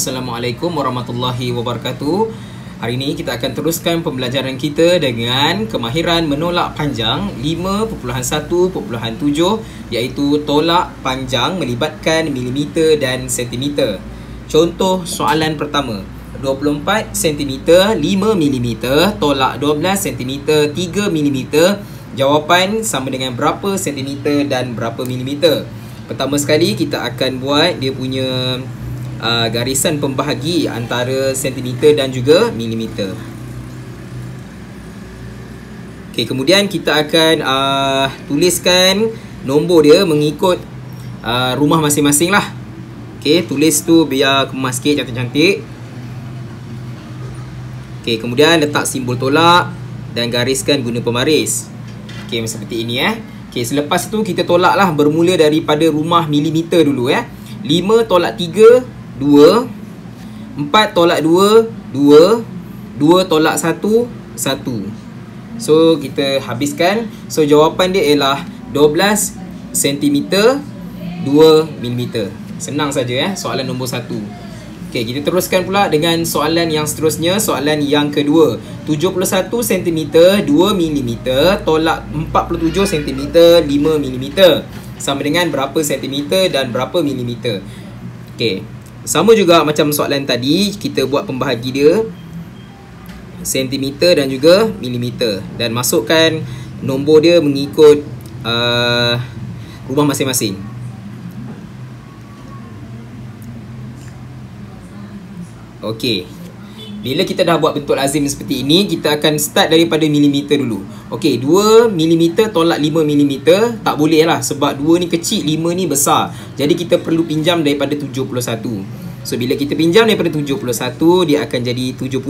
Assalamualaikum warahmatullahi wabarakatuh. Hari ini kita akan teruskan pembelajaran kita dengan kemahiran menolak panjang 5.1.7 iaitu tolak panjang melibatkan milimeter dan sentimeter. Contoh soalan pertama. 24 cm 5 mm tolak 12 cm 3 mm jawapan sama dengan berapa cm dan berapa milimeter pertama sekali kita akan buat dia punya uh, garisan pembahagi antara sentimeter dan juga milimeter. Okey, kemudian kita akan uh, tuliskan nombor dia mengikut uh, rumah masing-masing lah. Okey, tulis tu biar kemas sikit cantik-cantik. Okey, kemudian letak simbol tolak dan gariskan guna pemaris. Okey, seperti ini eh. Okey, selepas tu kita tolak lah bermula daripada rumah milimeter dulu ya. 5 tolak 3, 2. 4 tolak 2, 2. 2 tolak 1, 1. So, kita habiskan. So, jawapan dia ialah 12 cm 2 mm. Senang saja ya, soalan nombor 1. Okey, kita teruskan pula dengan soalan yang seterusnya, soalan yang kedua. 71 cm 2 mm tolak 47 cm 5 mm. Sama dengan berapa cm dan berapa mm. Okey. Sama juga macam soalan tadi, kita buat pembahagi dia cm dan juga mm dan masukkan nombor dia mengikut uh, rumah masing-masing. Okey. Bila kita dah buat bentuk lazim seperti ini, kita akan start daripada milimeter dulu. Okey, 2 milimeter tolak 5 milimeter tak boleh lah sebab 2 ni kecil, 5 ni besar. Jadi kita perlu pinjam daripada 71. So bila kita pinjam daripada 71, dia akan jadi 70.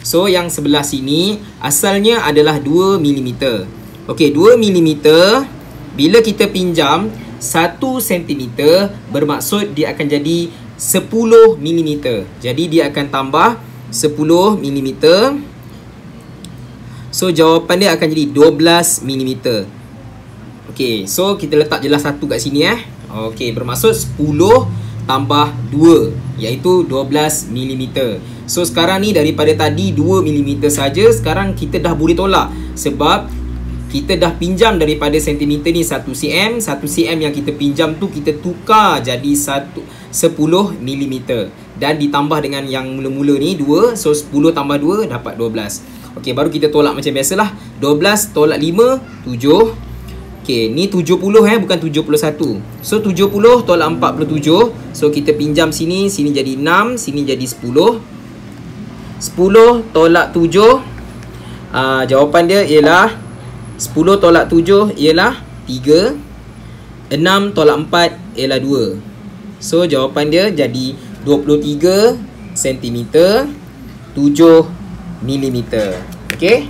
So yang sebelah sini asalnya adalah 2 milimeter. Okey, 2 milimeter bila kita pinjam 1 sentimeter bermaksud dia akan jadi 10 mm. Jadi dia akan tambah 10 mm. So jawapan dia akan jadi 12 mm. Okey, so kita letak jelas satu kat sini eh. Okey, bermaksud 10 tambah 2 iaitu 12 mm. So sekarang ni daripada tadi 2 mm saja, sekarang kita dah boleh tolak sebab kita dah pinjam daripada sentimeter ni 1 cm 1 cm yang kita pinjam tu kita tukar jadi 1 10 mm dan ditambah dengan yang mula-mula ni 2 so 10 tambah 2 dapat 12 ok baru kita tolak macam biasalah. 12 tolak 5 7 ok ni 70 eh bukan 71 so 70 tolak 47 so kita pinjam sini sini jadi 6 sini jadi 10 10 tolak 7 uh, jawapan dia ialah 10 tolak 7 ialah 3 6 tolak 4 ialah 2 So jawapan dia jadi 23 cm 7 mm Okay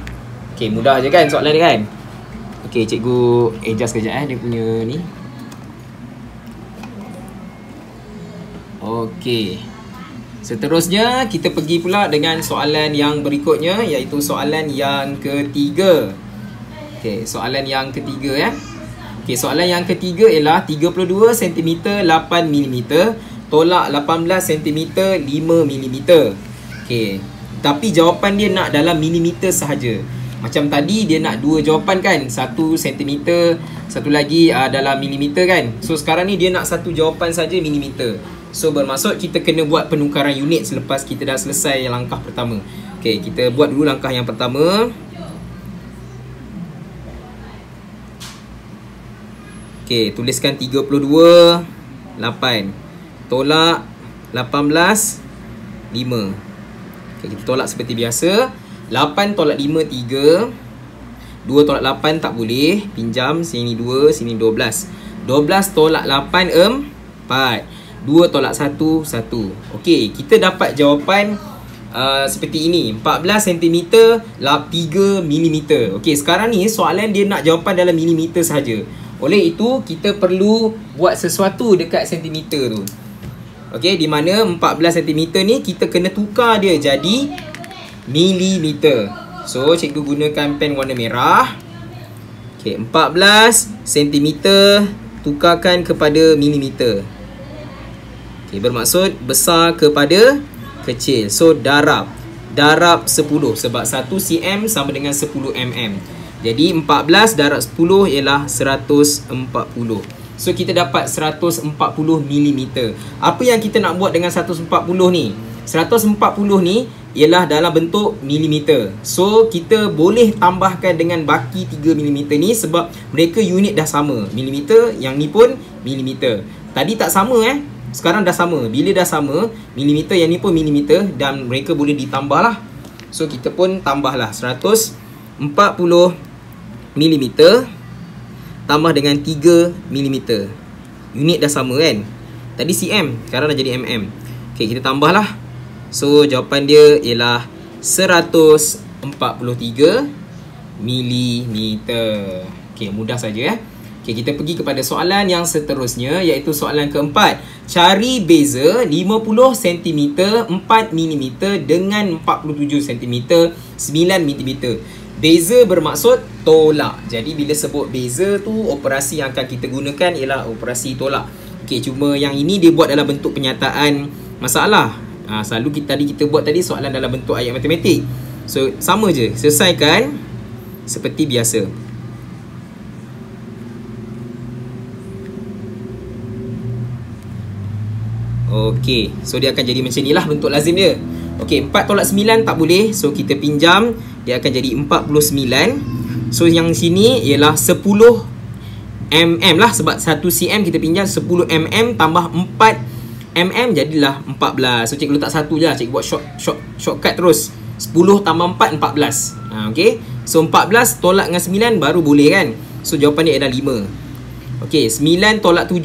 Okay mudah je kan soalan ni kan? Okay cikgu adjust kejap eh dia punya ni. Okay Seterusnya kita pergi pula dengan soalan yang berikutnya iaitu soalan yang ketiga. Okey, soalan yang ketiga ya. Okey, soalan yang ketiga ialah 32 cm 8 mm tolak 18 cm 5 mm. Okey. Tapi jawapan dia nak dalam milimeter sahaja. Macam tadi dia nak dua jawapan kan? Satu cm, satu lagi uh, dalam milimeter kan? So sekarang ni dia nak satu jawapan saja milimeter. So bermaksud kita kena buat penukaran unit selepas kita dah selesai langkah pertama. Okey, kita buat dulu langkah yang pertama. Okey, tuliskan 32 8 tolak 18 5. Okey, kita tolak seperti biasa. 8 tolak 5 3. 2 tolak 8 tak boleh. Pinjam sini 2, sini 12. 12 tolak 8 4. 2 tolak 1 1. Okey, kita dapat jawapan Uh, seperti ini 14 cm 3 mm Okey sekarang ni soalan dia nak jawapan dalam milimeter saja oleh itu, kita perlu buat sesuatu dekat sentimeter tu. Okey, di mana 14 cm ni kita kena tukar dia jadi milimeter. So, cikgu gunakan pen warna merah. Okey, 14 cm tukarkan kepada milimeter. Okay, bermaksud besar kepada kecil. So, darab. Darab 10 sebab 1 cm sama dengan 10 mm. Jadi, 14 darab 10 ialah 140. So, kita dapat 140 mm. Apa yang kita nak buat dengan 140 ni? 140 ni ialah dalam bentuk milimeter. So, kita boleh tambahkan dengan baki 3 mm ni sebab mereka unit dah sama. Milimeter, yang ni pun milimeter. Tadi tak sama eh. Sekarang dah sama. Bila dah sama, milimeter yang ni pun milimeter dan mereka boleh ditambah lah. So kita pun tambah lah 140 milimeter tambah dengan 3 milimeter. Unit dah sama kan? Tadi cm, sekarang dah jadi mm. Okay, kita tambah lah. So jawapan dia ialah 143 milimeter. Okay, mudah saja eh. Okay, kita pergi kepada soalan yang seterusnya iaitu soalan keempat. Cari beza 50 cm 4 mm dengan 47 cm 9 mm. Beza bermaksud tolak. Jadi bila sebut beza tu operasi yang akan kita gunakan ialah operasi tolak. Okay, cuma yang ini dia buat dalam bentuk penyataan masalah. Ha, selalu kita tadi kita buat tadi soalan dalam bentuk ayat matematik. So sama je, selesaikan seperti biasa. Okey, so dia akan jadi macam ni lah bentuk lazim dia. Okey, 4 tolak 9 tak boleh. So kita pinjam, dia akan jadi 49. So yang sini ialah 10 mm lah sebab 1 cm kita pinjam 10 mm tambah 4 mm jadilah 14. So cikgu letak satu je lah. Cikgu buat short, short, shortcut terus. 10 tambah 4, 14. Ha, okay. So 14 tolak dengan 9 baru boleh kan. So jawapan dia adalah 5. Okay, 9 tolak 7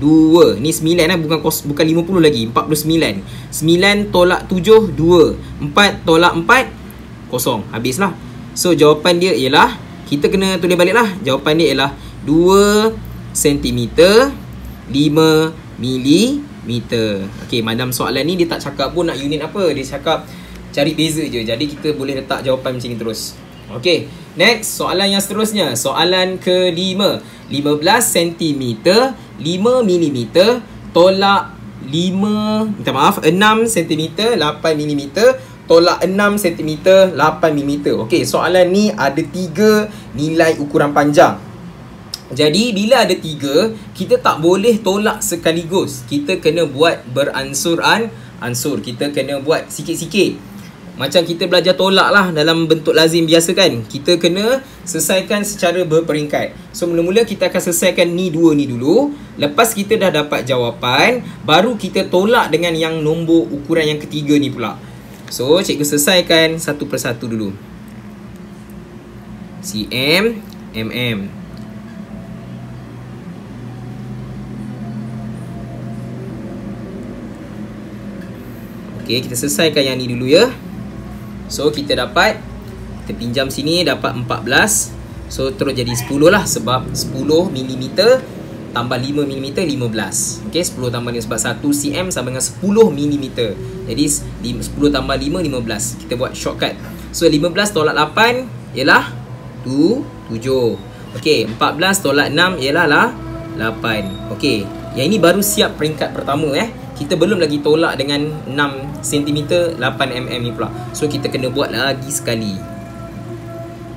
2 Ni 9 eh. Bukan kos, bukan 50 lagi. 49 9 tolak 7 2 4 tolak 4 kosong. Habislah. So jawapan dia ialah Kita kena tulis balik lah Jawapan dia ialah 2 cm 5 mm Okay madam soalan ni dia tak cakap pun nak unit apa. Dia cakap cari beza je. Jadi kita boleh letak jawapan macam ni terus Okay Next soalan yang seterusnya. Soalan kelima. 15 cm 5mm tolak 5 minta maaf 6 cm 8 mm tolak 6 cm 8 mm okey soalan ni ada 3 nilai ukuran panjang. Jadi bila ada 3 kita tak boleh tolak sekaligus. Kita kena buat beransur-an ansur. Kita kena buat sikit-sikit macam kita belajar tolak lah dalam bentuk lazim biasa kan. Kita kena selesaikan secara berperingkat. So mula-mula kita akan selesaikan ni dua ni dulu. Lepas kita dah dapat jawapan Baru kita tolak dengan yang nombor ukuran yang ketiga ni pula. So cikgu selesaikan satu persatu dulu. CM MM Okay, kita selesaikan yang ni dulu ya. So kita dapat Kita pinjam sini dapat 14 So terus jadi 10 lah Sebab 10mm Tambah 5mm 15 Okay 10 tambah 5 Sebab 1 cm sama dengan 10mm Jadi 10 tambah 5 15 Kita buat shortcut. So 15 tolak 8 Ialah 2 7 Okay 14 tolak 6 Ialah lah 8 Okay Yang ini baru siap peringkat pertama eh. Kita belum lagi tolak dengan 6 cm 8 mm ni pula. So kita kena buat lagi sekali.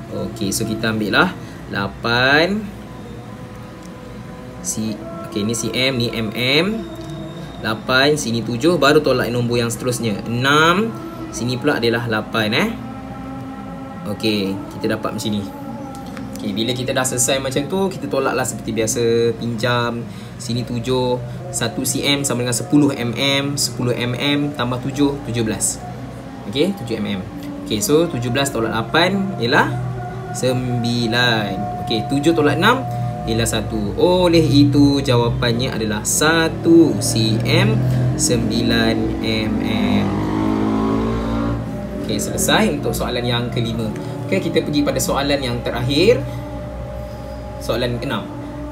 Ok so kita ambil lah. 8 si ok ni cm ni mm 8 sini 7 baru tolak nombor yang seterusnya. 6 sini pula adalah 8 eh. Ok kita dapat macam ni. Okay, bila kita dah selesai macam tu, kita tolaklah seperti biasa. Pinjam sini 7 1 cm sama dengan 10 mm 10 mm tambah 7 17 Okay, 7 mm. Okay, so 17 tolak 8 ialah 9 Okay, 7 tolak 6 ialah 1 Oleh itu jawapannya adalah 1 cm 9 mm. Okay, selesai untuk soalan yang kelima. Okay, kita pergi pada soalan yang terakhir. Soalan keenam.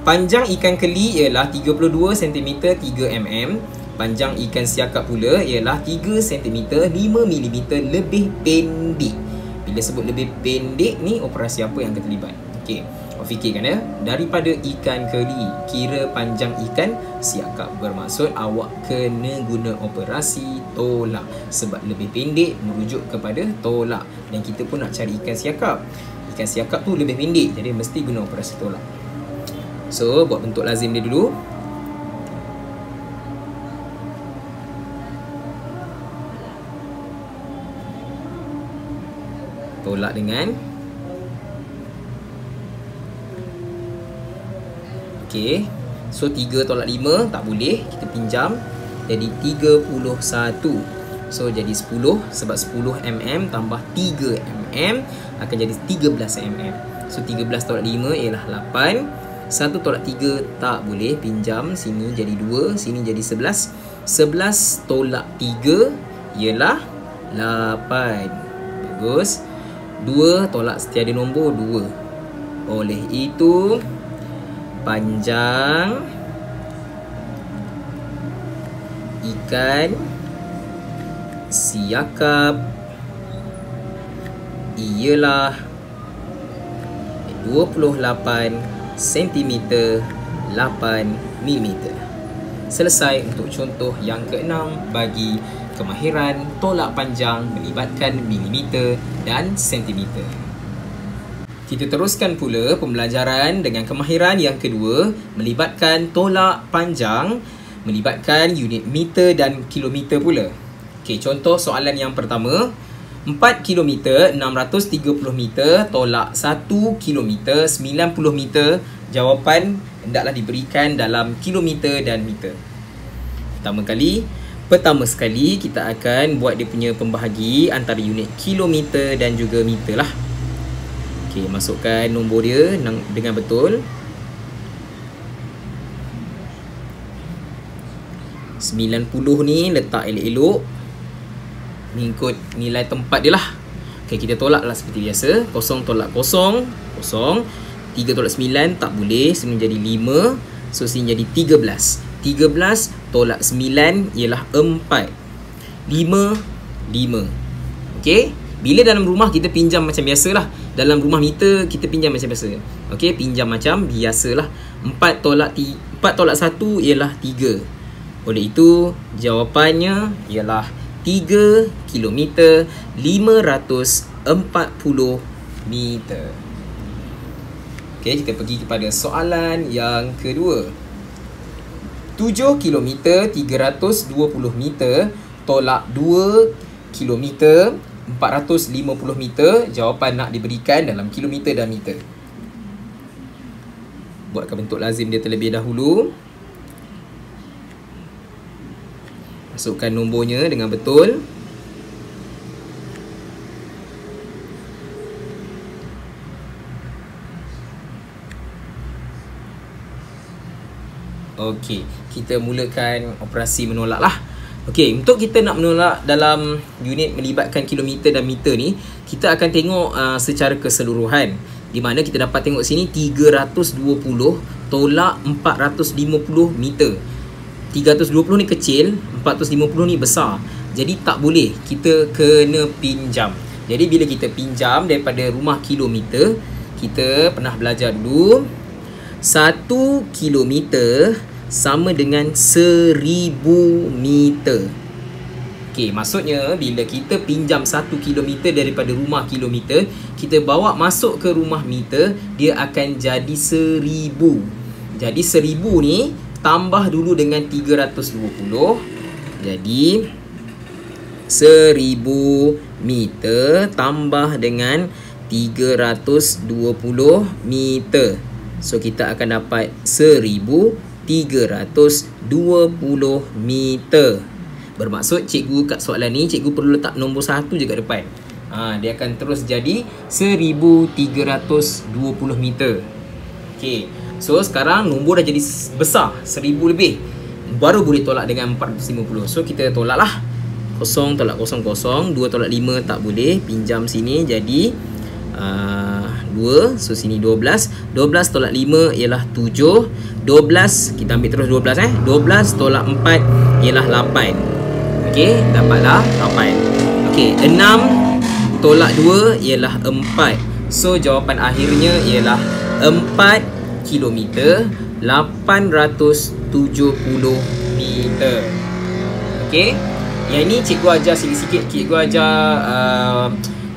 Panjang ikan keli ialah 32 cm 3 mm. Panjang ikan siakap pula ialah 3 cm 5 mm lebih pendek. Bila sebut lebih pendek ni operasi apa yang terlibat? Okey. Fikirkan ya Daripada ikan keli Kira panjang ikan siakap Bermaksud awak kena guna operasi tolak Sebab lebih pendek merujuk kepada tolak Dan kita pun nak cari ikan siakap Ikan siakap tu lebih pendek Jadi mesti guna operasi tolak So buat bentuk lazim dia dulu Tolak dengan Okey. So 3 tolak 5 tak boleh. Kita pinjam. Jadi 31. So jadi 10 sebab 10 mm tambah 3 mm akan jadi 13 mm. So 13 tolak 5 ialah 8. 1 tolak 3 tak boleh pinjam. Sini jadi 2, sini jadi 11. 11 tolak 3 ialah 8. Bagus. 2 tolak setiada nombor 2. Oleh itu panjang ikan siakap ialah 28 cm 8 mm. Selesai untuk contoh yang keenam bagi kemahiran tolak panjang melibatkan milimeter dan sentimeter. Kita teruskan pula pembelajaran dengan kemahiran yang kedua melibatkan tolak panjang melibatkan unit meter dan kilometer pula. Okey, contoh soalan yang pertama 4 km 630 meter tolak 1 km 90 meter jawapan hendaklah diberikan dalam kilometer dan meter. Pertama kali Pertama sekali kita akan buat dia punya pembahagi antara unit kilometer dan juga meter lah. Okey, masukkan nombor dia dengan betul. 90 ni letak elok-elok. Mengikut nilai tempat dia lah. Okey, kita tolak lah seperti biasa. Kosong tolak kosong. Kosong. 3 tolak 9 tak boleh. Sini jadi 5. So, sini jadi 13. 13 tolak 9 ialah 4. 5. 5. Okey. Bila dalam rumah kita pinjam macam biasalah dalam rumah meter kita pinjam macam biasa. Okey, pinjam macam biasalah. 4 tolak 4 tolak 1 ialah 3. Oleh itu, jawapannya ialah 3 km 540 meter. Okey, kita pergi kepada soalan yang kedua. 7 km 320 meter tolak 2 km 450 meter jawapan nak diberikan dalam kilometer dan meter buatkan bentuk lazim dia terlebih dahulu masukkan nombornya dengan betul Okey, kita mulakan operasi menolak lah. Okey, untuk kita nak menolak dalam unit melibatkan kilometer dan meter ni, kita akan tengok uh, secara keseluruhan. Di mana kita dapat tengok sini 320 tolak 450 meter. 320 ni kecil, 450 ni besar. Jadi tak boleh, kita kena pinjam. Jadi bila kita pinjam daripada rumah kilometer, kita pernah belajar dulu 1 kilometer sama dengan 1000 meter. Okey, maksudnya bila kita pinjam 1 kilometer daripada rumah kilometer, kita bawa masuk ke rumah meter, dia akan jadi 1000. Jadi 1000 ni tambah dulu dengan 320. Jadi 1000 meter tambah dengan 320 meter. So kita akan dapat 1000 320 meter. Bermaksud cikgu kat soalan ni cikgu perlu letak nombor 1 je kat depan. Ha, dia akan terus jadi 1320 meter. Okey. So sekarang nombor dah jadi besar 1000 lebih. Baru boleh tolak dengan 450. So kita tolaklah. Kosong tolak kosong kosong. 2 tolak 5 tak boleh. Pinjam sini jadi uh, 2 So sini 12 12 tolak 5 ialah 7 12 Kita ambil terus 12 eh 12 tolak 4 ialah 8 Okey Dapatlah 8 Okey 6 Tolak 2 ialah 4 So jawapan akhirnya ialah 4 kilometer 870 meter. Okey. Yang ini cikgu ajar sikit-sikit, cikgu ajar uh,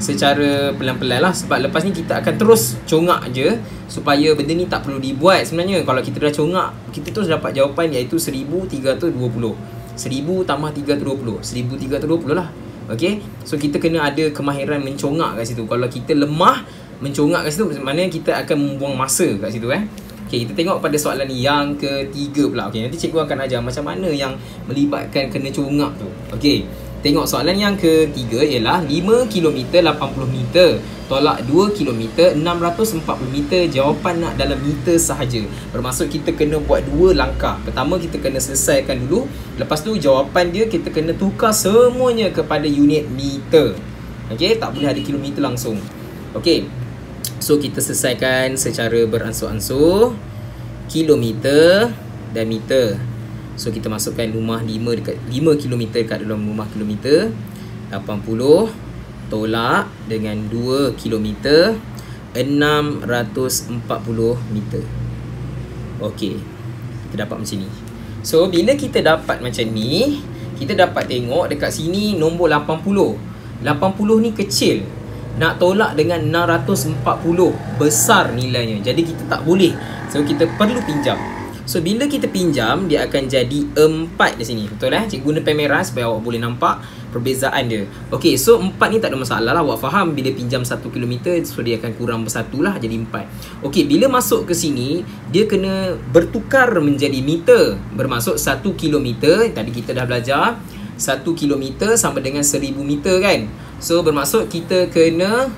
secara pelan-pelan lah. Sebab lepas ni kita akan terus congak je supaya benda ni tak perlu dibuat sebenarnya. Kalau kita dah congak kita terus dapat jawapan iaitu 1320 1000 tambah 320 1320 lah. Okay So kita kena ada kemahiran mencongak kat situ. Kalau kita lemah mencongak kat situ Maknanya kita akan membuang masa kat situ eh. Okay, kita tengok pada soalan yang ketiga pula. Okay, nanti cikgu akan ajar macam mana yang melibatkan kena congak tu. Okay, tengok soalan yang ketiga ialah 5 km 80 meter tolak 2 km 640 meter jawapan nak dalam meter sahaja. Bermaksud kita kena buat dua langkah. Pertama kita kena selesaikan dulu. Lepas tu jawapan dia kita kena tukar semuanya kepada unit meter. Okey tak boleh ada kilometer langsung. Okey so kita selesaikan secara beransur-ansur kilometer dan meter. So kita masukkan rumah 5 dekat 5 km dekat dalam rumah kilometer. 80 tolak dengan 2 km 640 meter. Okey Kita dapat macam ni. So bila kita dapat macam ni Kita dapat tengok dekat sini nombor 80 80 ni kecil Nak tolak dengan 640 Besar nilainya. Jadi kita tak boleh. So kita perlu pinjam. So bila kita pinjam Dia akan jadi 4 di sini. Betul eh? Cikgu guna pen merah Supaya awak boleh nampak Perbezaan dia. Okay so 4 ni tak ada masalah lah. Awak faham Bila pinjam 1 km So dia akan kurang bersatu lah Jadi 4 Okay bila masuk ke sini Dia kena bertukar menjadi meter. Bermaksud 1 km Tadi kita dah belajar 1 km sama dengan 1000 meter kan So bermaksud kita kena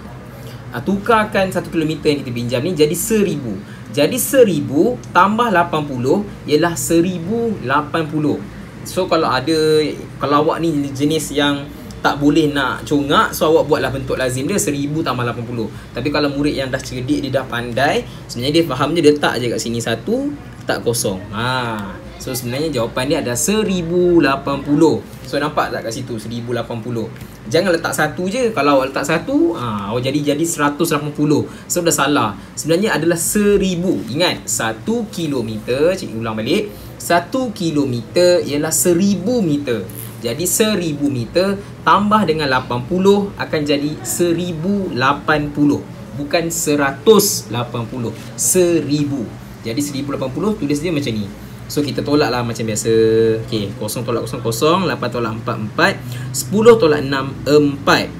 uh, Tukarkan 1 km yang kita pinjam ni Jadi 1000 jadi 1000 tambah 80 ialah 1080. So kalau ada kalau awak ni jenis yang tak boleh nak congak so awak buatlah bentuk lazim dia 1000 tambah 80. Tapi kalau murid yang dah cerdik dia dah pandai sebenarnya dia faham je dia letak je kat sini satu tak kosong. Ha. So sebenarnya jawapan dia ada 1080. So nampak tak kat situ 1080. Jangan letak satu je. Kalau letak satu ha, Awak jadi jadi 180 So dah salah. Sebenarnya adalah seribu. Ingat Satu kilometer Cikgu ulang balik. Satu kilometer Ialah seribu meter. Jadi seribu meter Tambah dengan 80 Akan jadi seribu lapan puluh. Bukan seratus lapan puluh Seribu. Jadi seribu lapan puluh Tulis dia macam ni So kita tolak lah macam biasa. Okay kosong tolak kosong kosong lapan tolak empat empat sepuluh tolak enam empat.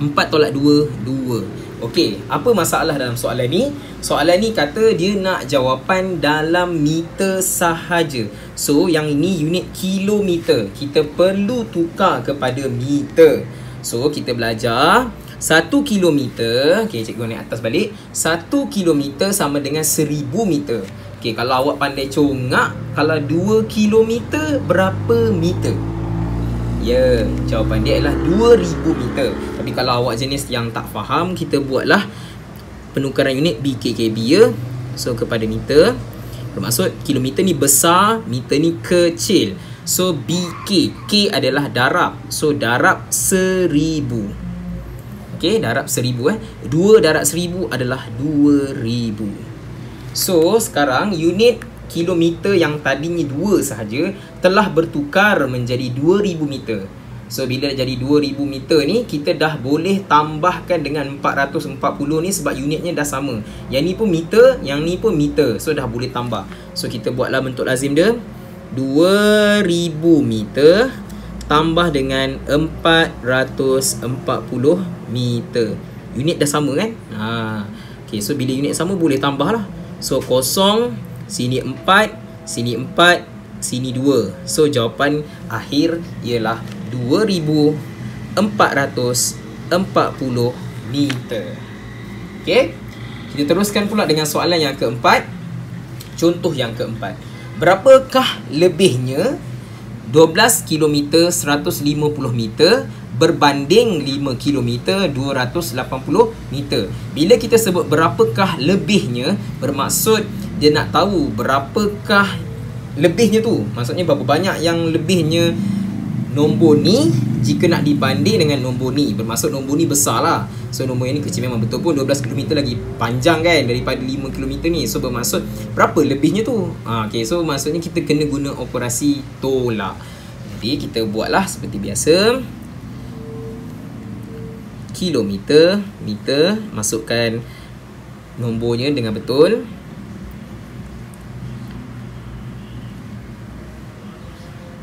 Empat tolak dua dua. Okay Apa masalah dalam soalan ni? Soalan ni kata dia nak jawapan dalam meter sahaja. So yang ini unit kilometer. Kita perlu tukar kepada meter. So kita belajar satu kilometer. Okay cikgu naik atas balik. Satu kilometer sama dengan seribu meter Okay, kalau awak pandai congak, kalau 2 km berapa meter? Ya, jawapan dia adalah 2000 meter. Tapi kalau awak jenis yang tak faham, kita buatlah penukaran unit BKKB ya. So kepada meter. Bermaksud kilometer ni besar, meter ni kecil. So BK, K adalah darab. So darab 1000. Okay, darab 1000 eh. 2 darab 1000 adalah 2000. So sekarang unit kilometer yang tadinya 2 sahaja telah bertukar menjadi 2000 meter. So bila jadi 2000 meter ni kita dah boleh tambahkan dengan 440 ni sebab unitnya dah sama. Yang ni pun meter, yang ni pun meter. So dah boleh tambah. So kita buatlah bentuk lazim dia. 2000 meter tambah dengan 440 meter. Unit dah sama kan? Ha. Okay, so bila unit sama boleh tambah lah. So kosong Sini empat Sini empat Sini dua. So jawapan akhir Ialah Dua ribu Empat ratus Empat puluh Meter. Okay Kita teruskan pula dengan soalan yang keempat. Contoh yang keempat. Berapakah lebihnya 12 km 150 meter berbanding 5 km 280 meter. Bila kita sebut berapakah lebihnya, bermaksud dia nak tahu berapakah lebihnya tu. Maksudnya berapa banyak yang lebihnya nombor ni jika nak dibanding dengan nombor ni. Bermaksud nombor ni besar lah so nombor yang ni kecil memang betul pun. 12 km lagi panjang kan daripada 5 km ni. So bermaksud berapa lebihnya tu? Ha, okay, so maksudnya kita kena guna operasi tolak. Jadi kita buatlah seperti biasa kilometer meter masukkan nombornya dengan betul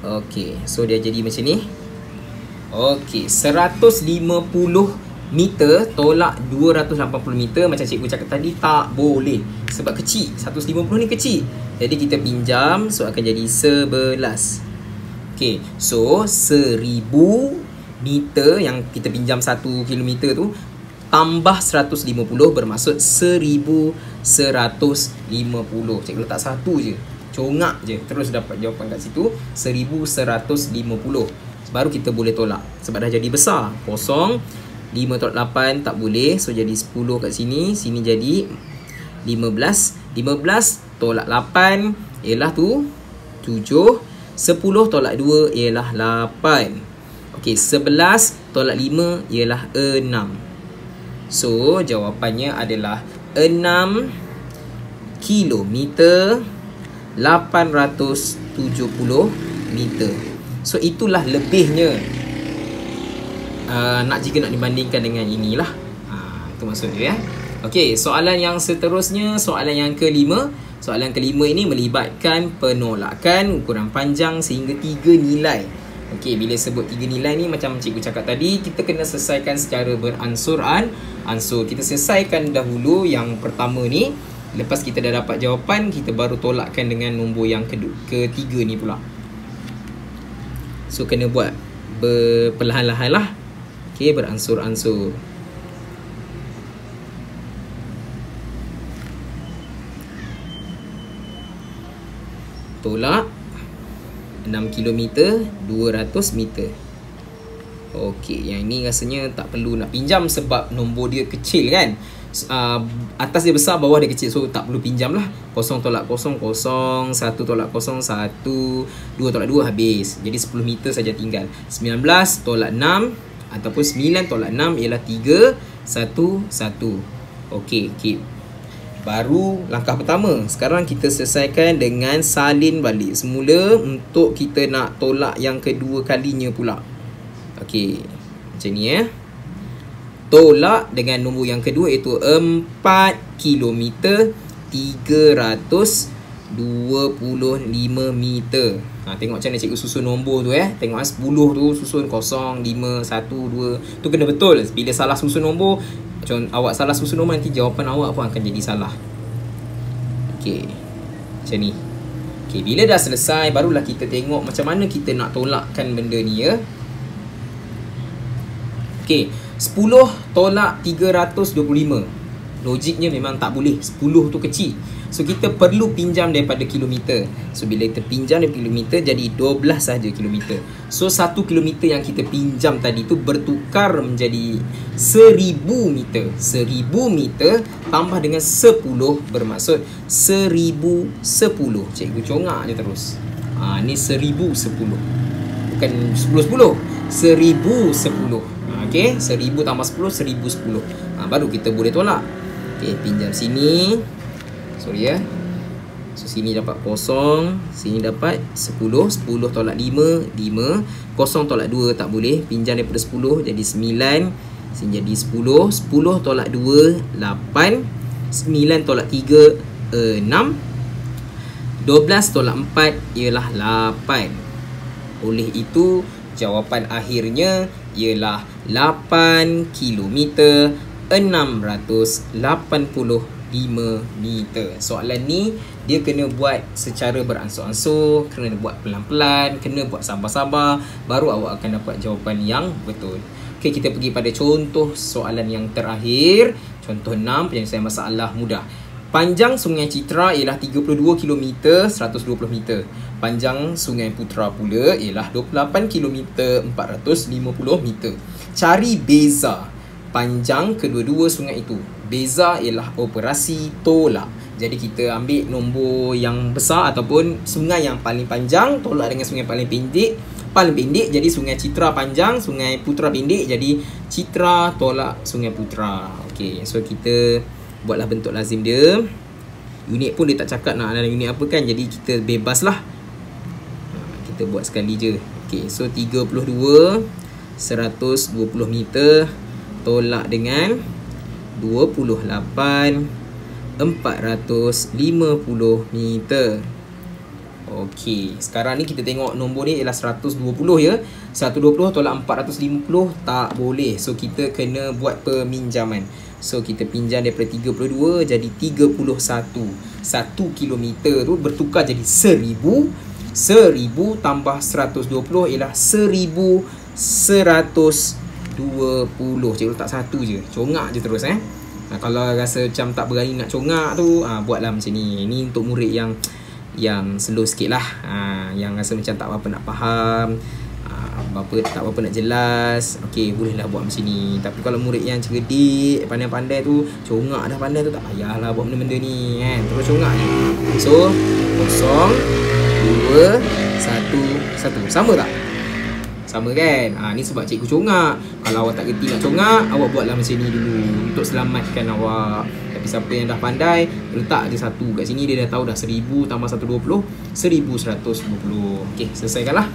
Okey, so dia jadi macam ni. Okey, 150 meter tolak 280 meter macam cikgu cakap tadi tak boleh sebab kecil. 150 ni kecil. Jadi kita pinjam so akan jadi 11. Okey, so 1000 meter yang kita pinjam 1 kilometer tu tambah 150 bermaksud 1150. Cikgu letak satu je congak je. Terus dapat jawapan kat situ 1150 baru kita boleh tolak. Sebab dah jadi besar. Kosong 5 tolak 8 tak boleh. So jadi 10 kat sini sini jadi 15 15 tolak 8 ialah tu 7 10 tolak 2 ialah 8 Okey 11 tolak 5 ialah 6 so jawapannya adalah 6 kilometer 870 meter. So itulah lebihnya. Uh, nak jika nak dibandingkan dengan inilah. Uh, itu maksud dia ya. Okey, soalan yang seterusnya, soalan yang kelima. Soalan kelima ini melibatkan penolakan ukuran panjang sehingga tiga nilai. Okey, bila sebut tiga nilai ni macam cikgu cakap tadi, kita kena selesaikan secara beransuran. Ansur kita selesaikan dahulu yang pertama ni. Lepas kita dah dapat jawapan Kita baru tolakkan dengan nombor yang kedua, ketiga ni pula So kena buat Perlahan-lahan lah Okay beransur-ansur Tolak 6 km 200 meter. Okey, yang ini rasanya tak perlu nak pinjam sebab nombor dia kecil kan. Uh, atas dia besar bawah dia kecil so tak perlu pinjam lah. Kosong tolak kosong kosong satu tolak kosong satu dua tolak dua habis. Jadi 10 meter saja tinggal. 19 tolak 6 ataupun 9 tolak 6 ialah 3 satu satu. Okey keep baru langkah pertama sekarang kita selesaikan dengan salin balik. Semula untuk kita nak tolak yang kedua kalinya pula. Okey macam ni eh. Tolak dengan nombor yang kedua iaitu 4 km 325 meter. Ha, tengok macam mana cikgu susun nombor tu eh. Tengok 10 tu susun 0, 5, 1, 2. Tu kena betul. Bila salah susun nombor, macam awak salah susun nombor nanti jawapan awak pun akan jadi salah. Okey. Macam ni. Okey, bila dah selesai barulah kita tengok macam mana kita nak tolakkan benda ni ya. Okey. 10 tolak 325 Logiknya memang tak boleh 10 tu kecil So kita perlu pinjam daripada kilometer. So bila kita pinjam daripada kilometer Jadi 12 saja kilometer. So 1 kilometer yang kita pinjam tadi tu Bertukar menjadi 1000 meter. 1000 meter Tambah dengan 10 Bermaksud 1010 Cikgu congak je terus. Ha, Ni 1010 Bukan 10-10 1010 Okey, 1000 tambah 10 1010. Ha, baru kita boleh tolak. Okey, pinjam sini. Sorry ya. So sini dapat kosong, sini dapat 10, 10 tolak 5, 5. Kosong tolak 2 tak boleh. Pinjam daripada 10 jadi 9. Sini jadi 10, 10 tolak 2 8, 9 tolak 3 6. 12 tolak 4 ialah 8. Oleh itu, jawapan akhirnya ialah 8 km 685 meter. Soalan ni dia kena buat secara beransur-ansur, kena buat pelan-pelan, kena buat sabar-sabar baru awak akan dapat jawapan yang betul. Okey, kita pergi pada contoh soalan yang terakhir. Contoh 6 penyelesaian masalah mudah. Panjang Sungai Citra ialah 32 km 120 meter. Panjang Sungai Putra pula ialah 28 km 450 meter. Cari beza panjang kedua-dua sungai itu. Beza ialah operasi tolak. Jadi kita ambil nombor yang besar ataupun sungai yang paling panjang tolak dengan sungai paling pendek. Paling pendek jadi sungai Citra panjang, sungai Putra pendek jadi Citra tolak sungai Putra. Okey, so kita buatlah bentuk lazim dia. Unit pun dia tak cakap nak ada unit apa kan. Jadi kita bebas lah. Ha, kita buat sekali je. Okey, so 32 120 meter tolak dengan 28 450 meter. Okey, sekarang ni kita tengok nombor ni ialah 120 ya. 120 tolak 450 tak boleh. So kita kena buat peminjaman. So kita pinjam daripada 32 jadi 31 1 km tu bertukar jadi 1000 1000 tambah 120 ialah 1120 Cikgu letak satu je Congak je terus eh Ha, kalau rasa macam tak berani nak congak tu, ha, buatlah macam ni. Ini untuk murid yang yang slow sikit lah. Ha, yang rasa macam tak apa-apa nak faham. Ha, apa tak apa-apa nak jelas. Okey, bolehlah buat macam ni. Tapi kalau murid yang cerdik, pandai-pandai tu, congak dah pandai tu tak payahlah buat benda-benda ni. Kan? Terus congak je. So, kosong, dua, satu, satu. Sama tak? Sama kan? Ha, ni sebab cikgu congak. Kalau awak tak kerti nak congak, awak buatlah macam ni dulu untuk selamatkan awak. Tapi siapa yang dah pandai, letak je satu kat sini dia dah tahu dah 1000 tambah 120, 1120. Okey, selesaikanlah.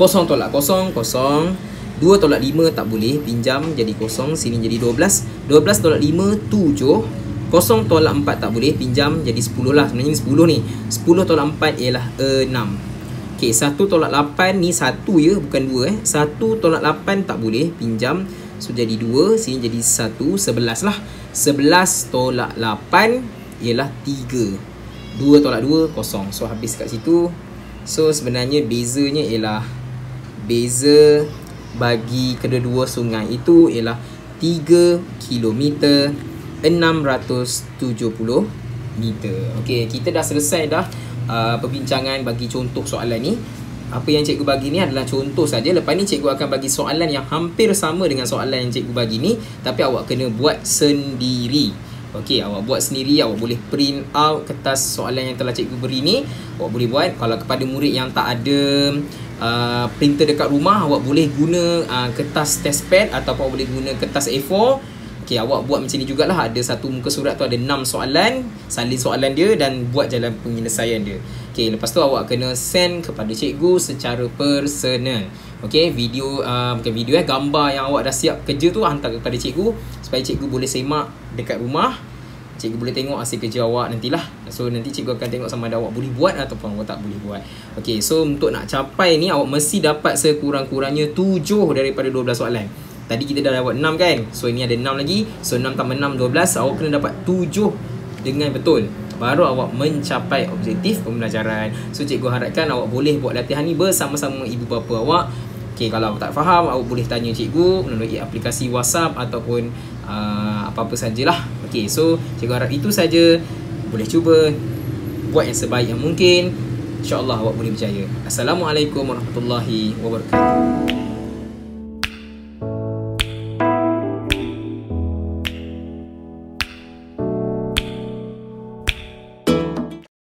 Kosong tolak kosong, kosong. 2 tolak 5 tak boleh, pinjam jadi kosong, sini jadi 12. 12 tolak 5, 7. Kosong tolak 4 tak boleh, pinjam jadi 10 lah. Sebenarnya ni 10 ni. 10 tolak 4 ialah 6. Okey, 1 tolak 8 ni 1 ya, bukan 2 eh. 1 tolak 8 tak boleh pinjam. So jadi 2, sini jadi 1, 11 lah. 11 tolak 8 ialah 3. 2 tolak 2 kosong. So habis kat situ. So sebenarnya bezanya ialah beza bagi kedua-dua sungai itu ialah 3 km 670 meter. Okey, kita dah selesai dah uh, perbincangan bagi contoh soalan ni apa yang cikgu bagi ni adalah contoh saja. Lepas ni cikgu akan bagi soalan yang hampir sama dengan soalan yang cikgu bagi ni tapi awak kena buat sendiri. Okey, awak buat sendiri, awak boleh print out kertas soalan yang telah cikgu beri ni. Awak boleh buat kalau kepada murid yang tak ada uh, printer dekat rumah, awak boleh guna uh, kertas test pad ataupun boleh guna kertas A4 Okay, awak buat macam ni jugalah. Ada satu muka surat tu ada 6 soalan. Salin soalan dia dan buat jalan penyelesaian dia. Okay, lepas tu awak kena send kepada cikgu secara personal. Okay, video, uh, bukan video eh Gambar yang awak dah siap kerja tu hantar kepada cikgu Supaya cikgu boleh semak dekat rumah. Cikgu boleh tengok hasil kerja awak nantilah. So nanti cikgu akan tengok sama ada awak boleh buat ataupun awak tak boleh buat. Okay, so untuk nak capai ni awak mesti dapat sekurang-kurangnya 7 daripada 12 soalan Tadi kita dah dapat 6 kan? So ini ada 6 lagi. So 6 tambah 6 12 Awak kena dapat 7 Dengan betul. Baru awak mencapai objektif pembelajaran. So cikgu harapkan awak boleh buat latihan ni Bersama-sama ibu bapa awak. Okay kalau awak tak faham Awak boleh tanya cikgu Melalui aplikasi whatsapp Ataupun uh, Apa-apa sajalah. Okay so Cikgu harap itu saja. Boleh cuba Buat yang sebaik yang mungkin. InsyaAllah awak boleh berjaya. Assalamualaikum warahmatullahi wabarakatuh